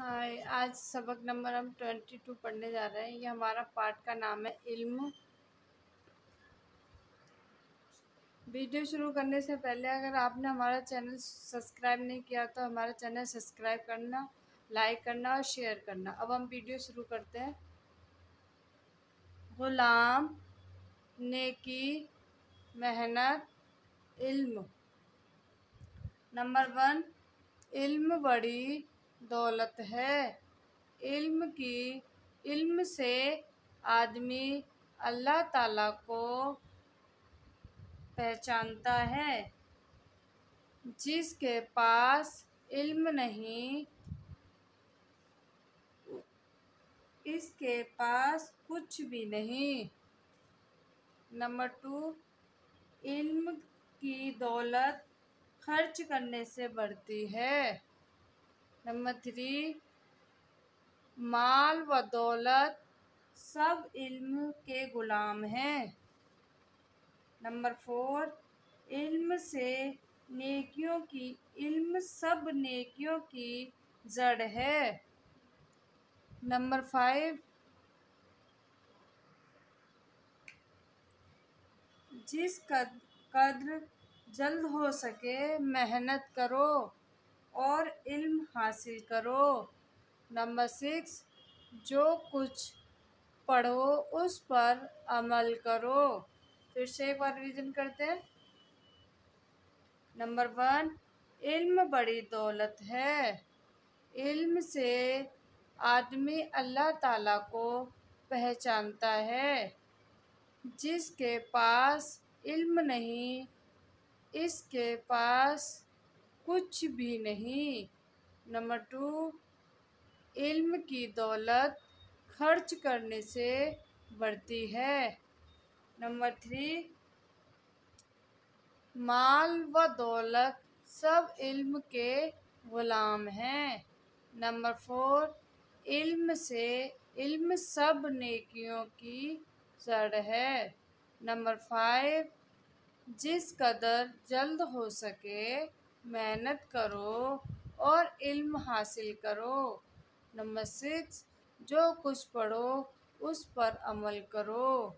हाय आज सबक नंबर हम ट्वेंटी टू पढ़ने जा रहे हैं। ये हमारा पाठ का नाम है इल्म। वीडियो शुरू करने से पहले अगर आपने हमारा चैनल सब्सक्राइब नहीं किया तो हमारा चैनल सब्सक्राइब करना, लाइक करना और शेयर करना। अब हम वीडियो शुरू करते हैं। गुलाम, नेकी, मेहनत, इल्म। नंबर वन, इल्म बड़ी दौलत है। इल्म की, इल्म से आदमी अल्लाह ताला को पहचानता है। जिसके पास इल्म नहीं, इसके पास कुछ भी नहीं। नंबर टू, इल्म की दौलत खर्च करने से बढ़ती है। नंबर थ्री, माल व दौलत सब इल्म के गुलाम हैं। नंबर फोर, इल्म से नेकियों की, इल्म सब नेकियों की जड़ है। नंबर फाइव, जिस कद, कद्र जल्द हो सके, मेहनत करो। और इल्म हासिल करो। नंबर सिक्स, जो कुछ पढ़ो उस पर अमल करो। फिर से एक बार रिविजन करते हैं। नंबर वन, इल्म बड़ी दौलत है। इल्म से आदमी अल्लाह ताला को पहचानता है, जिसके पास इल्म नहीं, इसके पास कुछ भी नहीं। नंबर टू, इल्म की दौलत खर्च करने से बढ़ती है। नंबर थ्री, माल व दौलत सब इल्म के ग़ुलाम हैं। नंबर फोर, इल्म से इल्म सब नेकियों की जड़ है। नंबर फाइव, जिस कदर जल्द हो सके मेहनत करो और इल्म हासिल करो। नंबर सिक्स जो कुछ पढ़ो उस पर अमल करो।